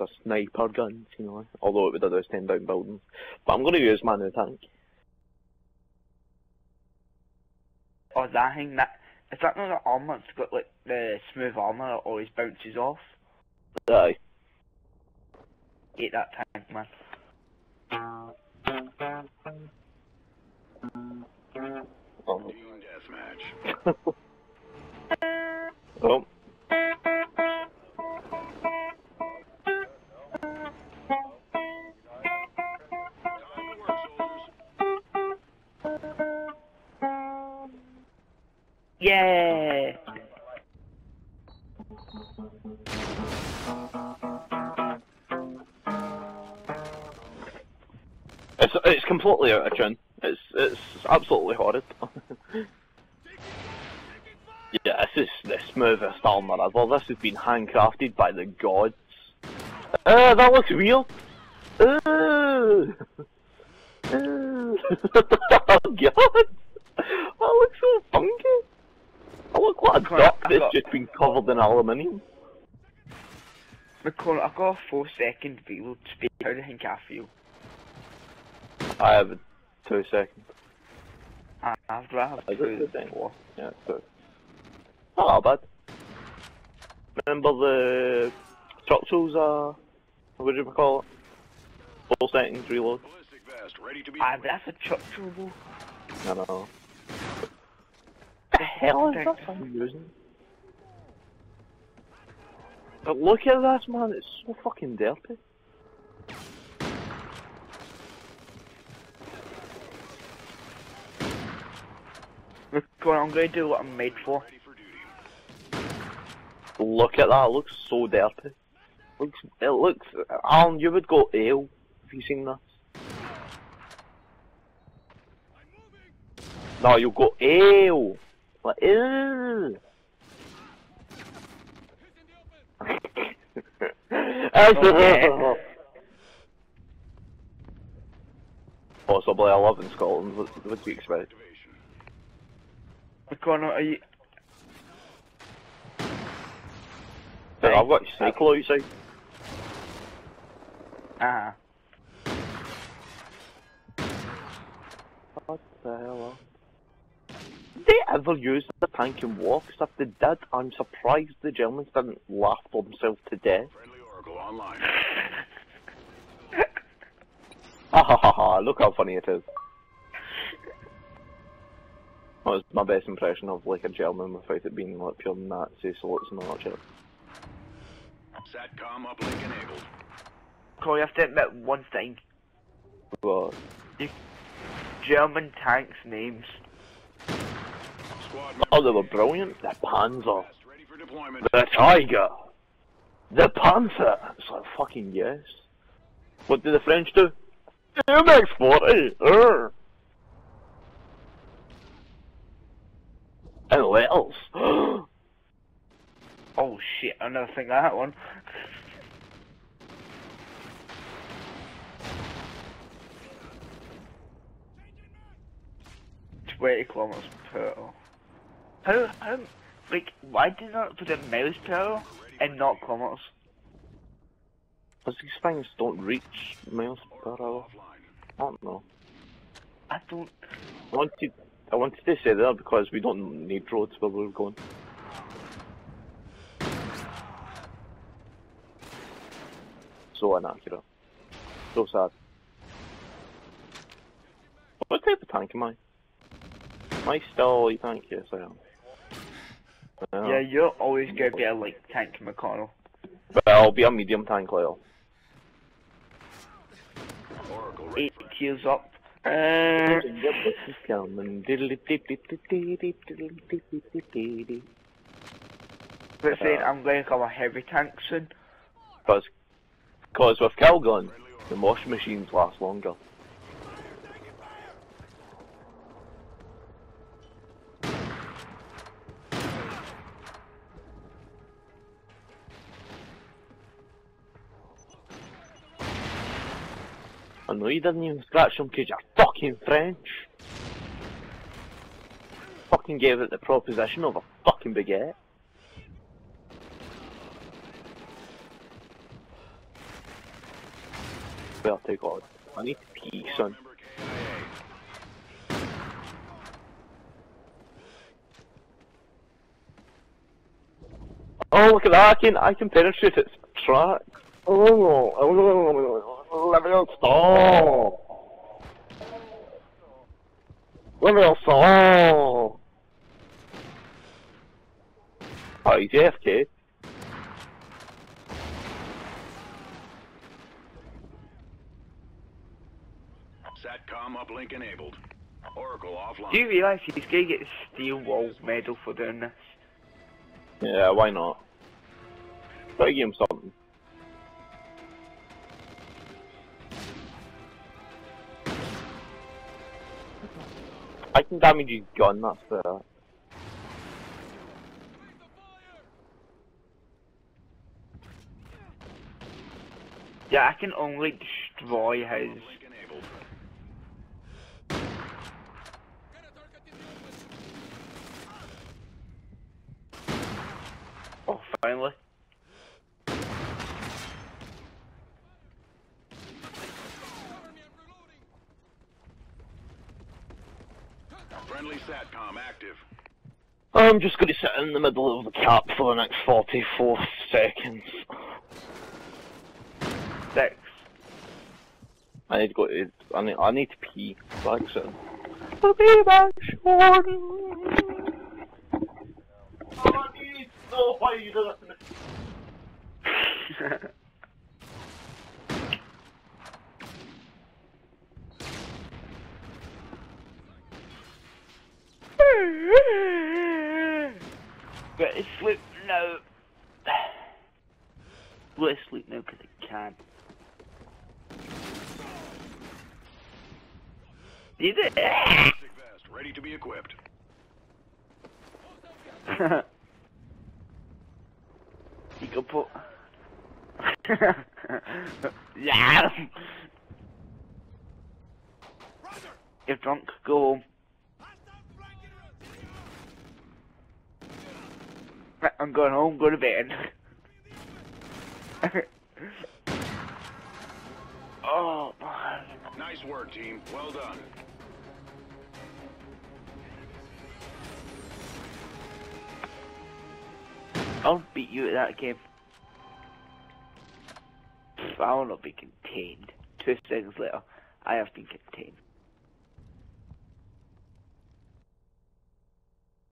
a sniper gun, you know, although it would have just ten down buildings. But I'm going to use my new tank. Oh, that thing, that, is that not the armor that's got like the smooth armor that always bounces off? Aye. Hate that tank, man. Oh. Team deathmatch. oh. Yeah! It's it's completely out of tune. It's it's absolutely horrid. yeah, this is the smoothest armour ever. This has been handcrafted by the gods. Uh, that looks real. Uh, uh, oh god, that looks so funky. I look like a duck I've that's got- just been covered in aluminium. McConnell, I've got a four second reload speed. How do you think I feel? I have two seconds. I, I'd rather I have two the than thing. four. Yeah, it's good. Not bad. Remember the structurals, uh, what do you call it? Four seconds reload. Ballistic vest ready to be. Ah, but that's a truck trouble. I know. The hell is Thanks. this I'm using? But look at this man, it's so fucking dirty. McConnell, I'm gonna do what I'm made for. Ready for duty. Look at that, it looks so dirty. Looks, it looks, Alan, you would go ale if you seen this. No, you'll go ale. Like, ew. Okay. Possibly, I live in Scotland. What, what do you expect? Activation. McConnell, are you? Hey, I've got cycle outside. Ah, What the hell? Did they ever use the tank and war? 'Cause if they did, I'm surprised the Germans didn't laugh themselves to death. Friendly Oracle online. Ha ha ha ha, look how funny it is. That was my best impression of like a German without it being like pure Nazi, so it's not shit. Satcom uplink enabled. McConnell, you have to admit one thing. But German tanks names. Oh, they were brilliant. The Panzer, the Tiger, the Panther. It's like fucking yes. What did the French do? MX-40. Urgh. And Wales. Oh shit, I never think that one. Twenty kilometers per hour. How, how, um, like, why did not put a per hour and not kilometers? Because these things don't reach miles per hour. I don't know. I don't. I wanted, I wanted to say that because we don't need roads where we're going. So inaccurate. So sad. What type of tank am I? Am I still a tank? Yes, I am. Yeah. Yeah, you're always gonna be a like tank McConnell. But I'll be a medium tank later. Eight kills up. Uh, but saying I'm gonna become a heavy tank soon. Because, cause with Calgon, the washing machines last longer. I know you didn't even scratch them because you're fucking French. Fucking gave it the proposition of a fucking baguette. swear to God. I need to pee, son. Oh, look at that! I can, I can penetrate its track. Oh, oh, let me stop. Let me stop. Oh, he's AFK. SATCOM uplink enabled. Oracle offline. Do you realise he's gonna get the Steel Wall medal for doing this? Yeah, why not? Gotta give him something. I can damage his gun, that's fair. Yeah, I can only destroy his. Oh, finally. Friendly SATCOM active. I'm just gonna sit in the middle of the cap for the next 44 seconds. Six. I need to go to, I need, I need to pee. Back so. I'll be back shortly. I need to know why you did that to me. Go to sleep now. To sleep now because I can. You did Basic vest ready to be equipped. you can put. yeah. You're drunk. Go home. I'm going home. Go to bed. oh man. Nice work, team. Well done. I'll beat you at that game. I will not be contained. Two seconds later, I have been contained.